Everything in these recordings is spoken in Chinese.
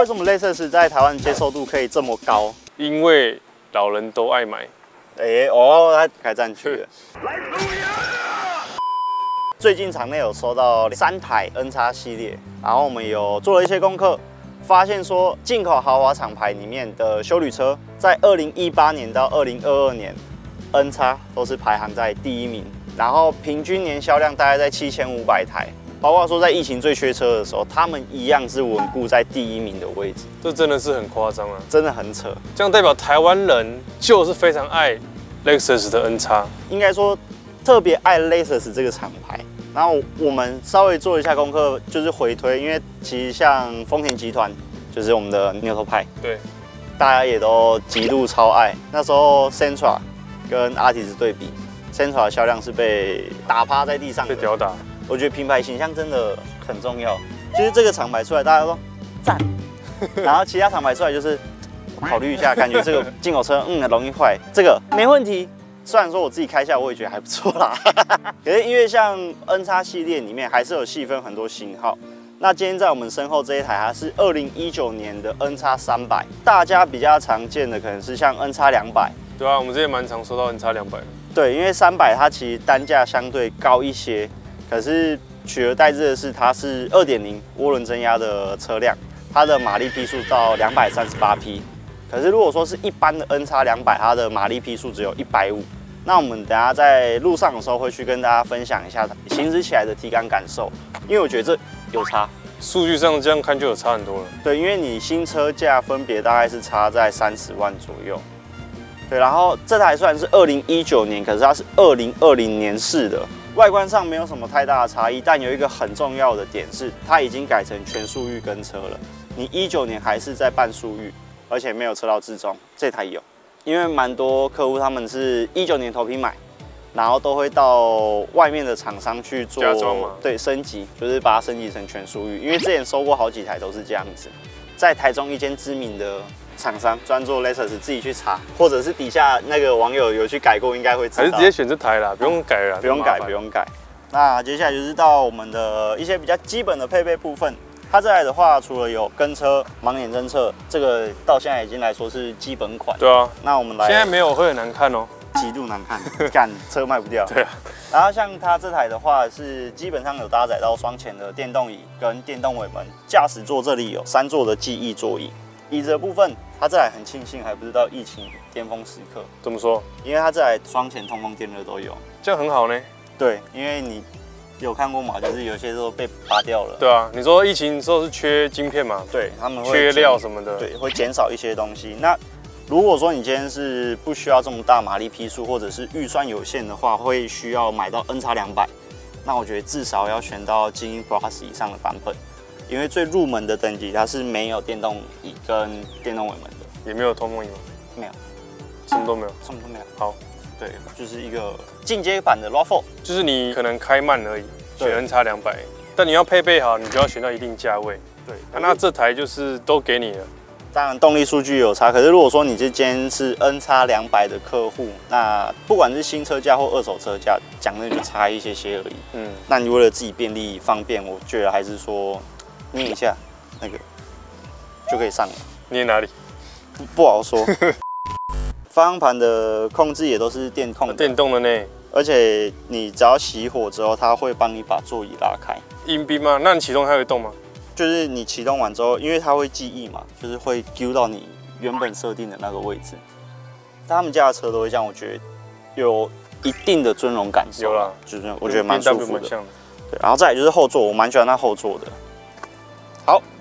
为什么 Lexus 在台湾接受度可以这么高？因为老人都爱买。哎、哦，他开战去了。最近场内有收到三台 N 叉系列，然后我们有做了一些功课，发现说进口豪华厂牌里面的修旅车，在二零一八年到二零二二年，N 叉都是排行在第一名，然后平均年销量大概在七千五百台，包括说在疫情最缺车的时候，他们一样是稳固在第一名的位置，这真的是很夸张啊！真的很扯。这样代表台湾人就是非常爱 Lexus 的 N 叉。应该说特别爱 Lexus 这个厂牌。然后我们稍微做一下功课，就是回推，因为其实像丰田集团，就是我们的牛头派，对，大家也都极度超爱。那时候 Sentra 跟 Artis 对比，Sentra 的销量是被打趴在地上的。被吊打。我觉得品牌形象真的很重要。就是这个厂牌出来，大家都说赞，然后其他厂牌出来就是考虑一下，感觉这个进口车嗯容易坏，这个没问题。虽然说我自己开下我也觉得还不错啦，可是因为像 N 叉系列里面还是有细分很多型号。那今天在我们身后这一台，它是二零一九年的 N 叉三百，大家比较常见的可能是像 N 叉两百，对啊，我们之前蛮常收到 N 叉两百的。对，因为三百它其实单价相对高一些，可是取而代之的是它是二点零涡轮增压的车辆，它的马力匹数到两百三十八匹。可是如果说是一般的 N 叉两百，它的马力匹数只有一百五。那我们等下在路上的时候会去跟大家分享一下行驶起来的体感感受，因为我觉得这有差。数据上这样看就有差很多了。对，因为你新车价分别大概是差在三十万左右。对，然后这台虽然是二零一九年，可是它是二零二零年式的，外观上没有什么太大的差异，但有一个很重要的点是，它已经改成全速域跟车了。你一九年还是在半速域，而且没有车道自中，这台有，因为蛮多客户他们是一九年头批买，然后都会到外面的厂商去做加装吗对升级，就是把它升级成全速域，因为之前收过好几台都是这样子，在台中一间知名的厂商专做 Lexus，自己去查，或者是底下那个网友有去改过，应该会知道。还是直接选这台啦，不用改了啦，不用改，不。用改。那接下来就是到我们的一些比较基本的配备部分。它这台的话，除了有跟车、盲点侦测，这个到现在已经来说是基本款。对啊，那我们来现在没有会很难看哦。极度难看，干车卖不掉。对啊，然后像它这台的话，是基本上有搭载到双前的电动椅跟电动尾门，驾驶座这里有三座的记忆座椅。椅子的部分，它这台很庆幸还不是到疫情巅峰时刻，怎么说？因为它这台双前通风电热都有。这样很好呢。对，因为你有看过嘛，就是有些时候被拔掉了。对啊，你说疫情时候是缺晶片嘛？对，他们会缺料什么的。对，会减少一些东西。那如果说你今天是不需要这么大马力批数，或者是预算有限的话，会需要买到 N 叉两百，那我觉得至少要选到精英 Plus 以上的版本，因为最入门的等级它是没有电动椅跟电动尾门的，也没有通风椅吗？没有，什么都没有。什么都没有。好，对，就是一个进阶版的 RAV4。就是你可能开慢而已，选对 N 叉两百，但你要配备好，你就要选到一定价位。对，啊那这台就是都给你了。当然动力数据有差，可是如果说你这间是 N 叉两百的客户，那不管是新车价或二手车价，讲的就差一些些而已。嗯，那你为了自己便利方便，我觉得还是说捏一下那个就可以上了，捏哪里？不不好说。方向盘的控制也都是电控的，电动的呢？而且你只要熄火之后，它会帮你把座椅拉开。阴兵吗？那你启动它会动吗？就是你启动完之后，因为它会记忆嘛，就是会丢到你原本设定的那个位置。他们家的车都会这样，我觉得有一定的尊荣感受。有啦，就是我觉得蛮舒服的。对，然后再来就是后座，我蛮喜欢它后座的。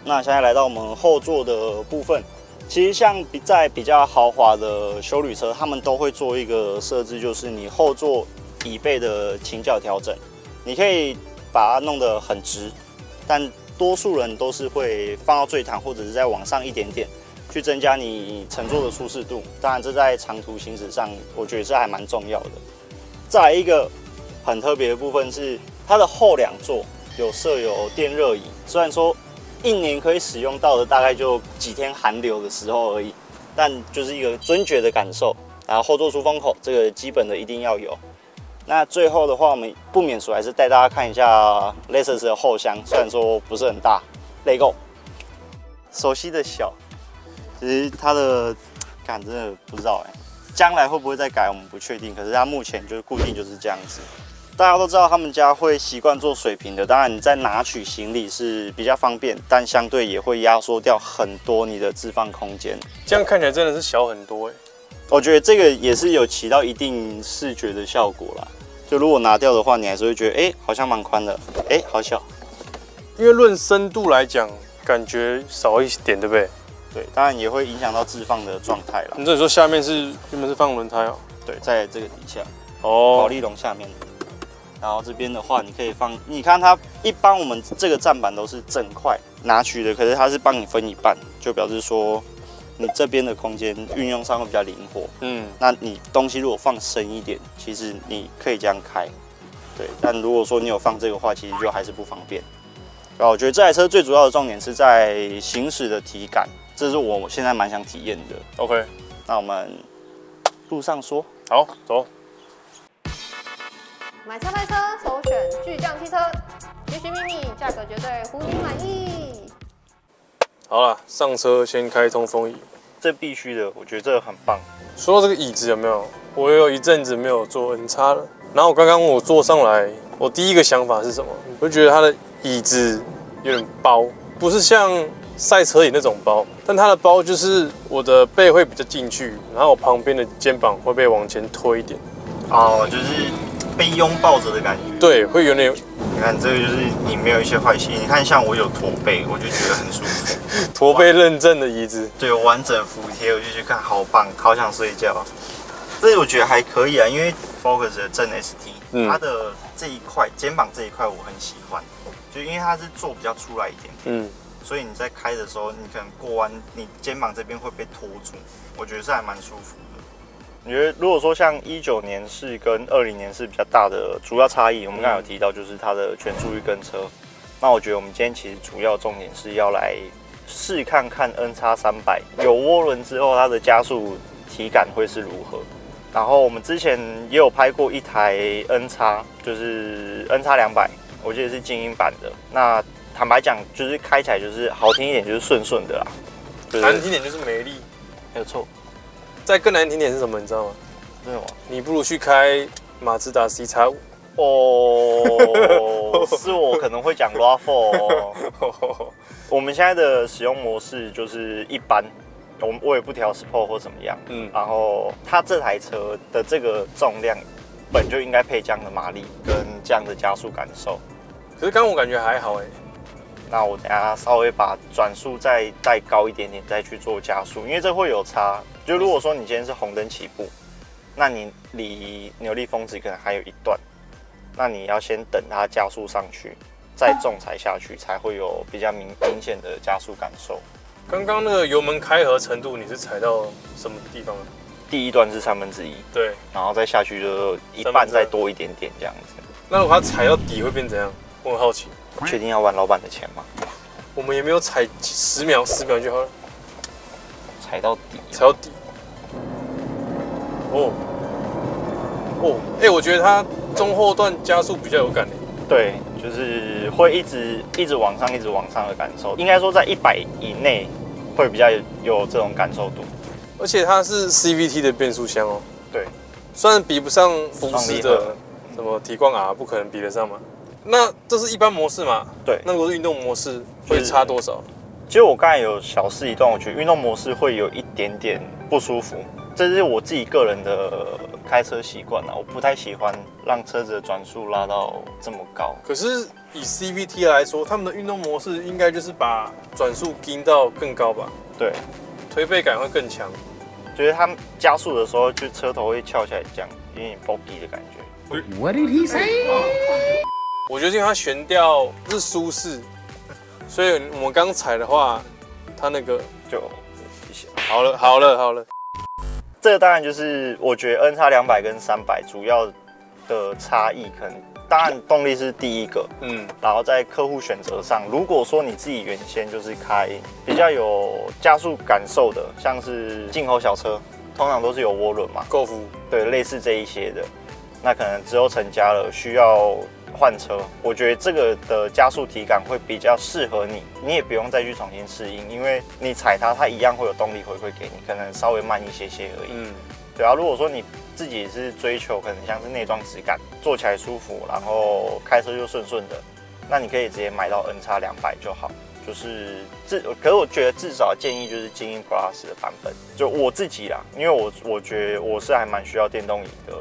那现在来到我们后座的部分，其实像比在比较豪华的修旅车，他们都会做一个设置，就是你后座椅背的倾角调整，你可以把它弄得很直，但多数人都是会放到最躺，或者是再往上一点点，去增加你乘坐的舒适度。当然，这在长途行驶上，我觉得这还蛮重要的。再来一个很特别的部分是，它的后两座有设有电热椅，虽然说一年可以使用到的大概就几天寒流的时候而已，但就是一个尊爵的感受。然后后座出风口，这个基本的一定要有。那最后的话，我们不免俗还是带大家看一下 Lexus 的后箱，虽然说不是很大，内购。熟悉的小，其实它的感真的不知道哎，将来会不会再改我们不确定，可是它目前就是固定就是这样子。大家都知道他们家会习惯做水平的，当然你在拿取行李是比较方便，但相对也会压缩掉很多你的置放空间。这样看起来真的是小很多哎。我觉得这个也是有起到一定视觉的效果啦。就如果拿掉的话，你还是会觉得哎，好像蛮宽的，哎，好小。因为论深度来讲，感觉少一点，对不对？对，当然也会影响到置放的状态了。你这里说下面是原本是放轮胎哦？对，在这个底下哦，保利龙下面。然后这边的话，你可以放，你看它一般我们这个站板都是整块拿取的，可是它是帮你分一半，就表示说你这边的空间运用上会比较灵活。嗯，那你东西如果放深一点，其实你可以这样开，对。但如果说你有放这个话，其实就还是不方便。然后我觉得这台车最主要的重点是在行驶的体感，这是我现在蛮想体验的。OK，那我们路上说，好走。买车卖车，首选巨匠汽车，寻寻觅觅，价格绝对胡你满意。好了，上车先开通风椅，这必须的，我觉得这个很棒。说到这个椅子有没有？我有一阵子没有坐 N 叉了，然后我刚刚我坐上来，我第一个想法是什么？我就觉得它的椅子有点包，不是像赛车椅那种包，但它的包就是我的背会比较进去，然后我旁边的肩膀会被往前推一点。哦，就是。被拥抱着的感觉，对，会有点。你看这个就是你没有一些坏习惯。你看像我有驼背，我就觉得很舒服。驼背认证的椅子，对，完整服帖，我就觉得看好棒，好想睡觉。这我觉得还可以啊，因为 Focus 的正 ST，它的这一块肩膀这一块我很喜欢，就因为它是做比较出来一点，嗯，所以你在开的时候，你可能过弯，你肩膀这边会被拖住，我觉得是还蛮舒服。我觉得如果说像一九年是跟二零年是比较大的主要差异，我们刚才有提到就是它的全速域跟车。那我觉得我们今天其实主要重点是要来试看看 N 叉三百有涡轮之后它的加速体感会是如何。然后我们之前也有拍过一台 N 叉，就是 N 叉两百，我记得是精英版的。那坦白讲，就是开起来就是好听一点，就是顺顺的啦。难听点就是没力，没有错。再更难听点是什么？你知道吗？没有啊？你不如去开马自达 C 叉五。哦，是我可能会讲 RAV4。我们现在的使用模式就是一般，我我也不调 Sport 或怎么样。嗯，然后它这台车的这个重量本就应该配这样的马力跟这样的加速感受。可是刚刚我感觉还好哎。那我等下稍微把转速再带高一点点，再去做加速，因为这会有差。就如果说你今天是红灯起步，那你离扭力峰值可能还有一段，那你要先等它加速上去，再重踩下去，才会有比较明明显的加速感受。刚刚那个油门开合程度，你是踩到什么地方？第一段是三分之一，对，然后再下去就一半再多一点点这样子。那我它踩到底会变怎样？我很好奇。确定要玩老板的钱吗？我们也没有踩十秒，十秒就好了。踩到底，踩到底。哦，哦，哎，我觉得它中后段加速比较有感对，就是会一直一直往上，一直往上的感受。应该说在一百以内会比较有这种感受度。而且它是 CVT 的变速箱哦。对，虽然比不上福斯的什么提冠 R，不可能比得上嘛。那这是一般模式嘛？对。那如果是运动模式，会差多少？其实我刚才有小试一段，我觉得运动模式会有一点点不舒服。这是我自己个人的开车习惯啊，我不太喜欢让车子的转速拉到这么高。可是以 CVT 来说，他们的运动模式应该就是把转速盯到更高吧？对，推背感会更强。觉得他加速的时候，就车头会翘起来，这样有点 body 的感觉。What did he say？我觉得因为它悬吊是舒适，所以我们刚踩的话，它那个就好了，好了，好了。这个当然就是我觉得 N 叉两百跟三百主要的差异，可能当然动力是第一个，嗯，然后在客户选择上，如果说你自己原先就是开比较有加速感受的，像是进口小车，通常都是有涡轮嘛，够夫，对，类似这一些的。那可能之后成家了，需要换车，我觉得这个的加速体感会比较适合你，你也不用再去重新适应，因为你踩它，它一样会有动力回馈给你，可能稍微慢一些些而已。嗯，对啊，如果说你自己是追求可能像是内装质感，坐起来舒服，然后开车就顺顺的，那你可以直接买到 N 叉两百就好。就是至，可是我觉得至少建议就是精英 Plus 的版本，就我自己啦，因为我我觉得我是还蛮需要电动椅的。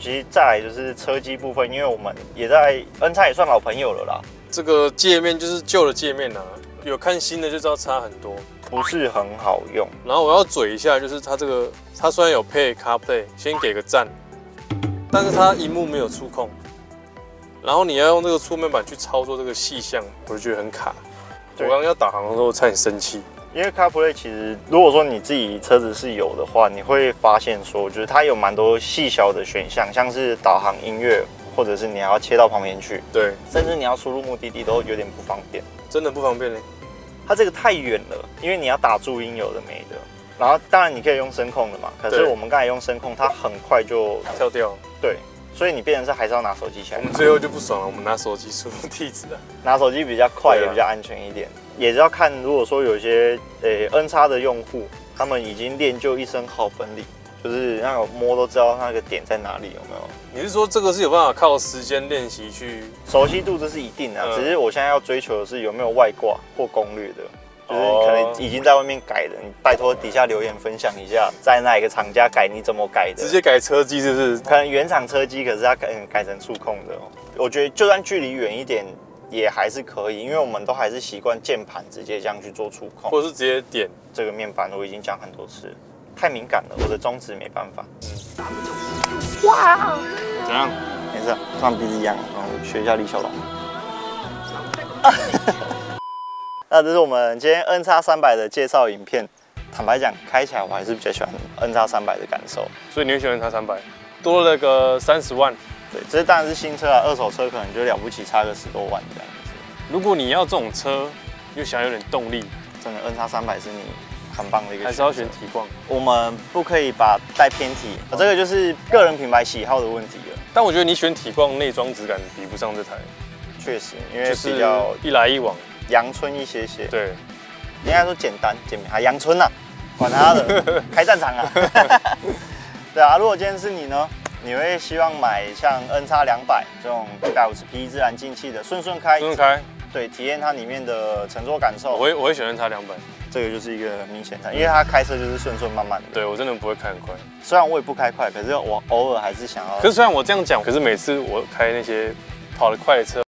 其实再来就是车机部分，因为我们也在 N 叉也算老朋友了啦，这个界面就是旧的界面啊，有看新的就知道差很多。不是很好用。然后我要嘴一下，就是它这个，它虽然有配 CarPlay，先给个赞，但是它荧幕没有触控，然后你要用这个触面板去操作这个细项，我就觉得很卡。我刚刚要导航的时候差点生气。因为 CarPlay 其实，如果说你自己车子是有的话，你会发现说，就是它有蛮多细小的选项，像是导航音乐，或者是你要切到旁边去，对，甚至你要输入目的地都有点不方便。真的不方便嘞。它这个太远了，因为你要打注音有的没的。然后当然你可以用声控的嘛，可是我们刚才用声控，它很快就跳掉，对，所以你变成是还是要拿手机起来，我们最后就不爽了，我们拿手机输入地址啊。拿手机比较快，也比较安全一点。也是要看，如果说有一些诶、N 叉的用户，他们已经练就一身好本领，就是那个摸都知道那个点在哪里，有没有？你是说这个是有办法靠时间练习去？熟悉度这是一定的啊、嗯只是我现在要追求的是有没有外挂或攻略的，就是哦可能已经在外面改的，你拜托底下留言分享一下，在哪一个厂家改，你怎么改的？直接改车机是不是？可能原厂车机，可是它改改成触控的哦。我觉得就算距离远一点，也还是可以，因为我们都还是习惯键盘直接这样去做触控。或者是直接点？这个面板我已经讲很多次，太敏感了，我的中指没办法。哇怎样？没事，像鼻子一样，然后学一下李小龙。那这是我们今天 N 叉三百的介绍影片。坦白讲，开起来我还是比较喜欢 N 叉三百的感受。所以你会喜欢 N 叉三百，多了个三十万。对，这当然是新车啊，二手车可能就了不起，差个十多万这样子。如果你要这种车，又想有点动力，真的 N 叉三百是你很棒的一个，还是要选。体况。我们不可以把带偏体，这个就是个人品牌喜好的问题了。但我觉得你选体况内装质感比不上这台，确实，因为就是比较一来一往。阳春一些些。对，应该说简单简明，啊，阳春呐、管他的，开战场啊。对啊，如果今天是你呢，你会希望买像 N 叉两百这种一百五十匹自然进气的顺顺开，顺开，对，体验它里面的乘坐感受。我会我会选择它两百。这个就是一个明显的，因为它开车就是顺顺慢慢的。对我真的不会开很快。虽然我也不开快，可是我偶尔还是想要。可是虽然我这样讲，可是每次我开那些跑得快的车，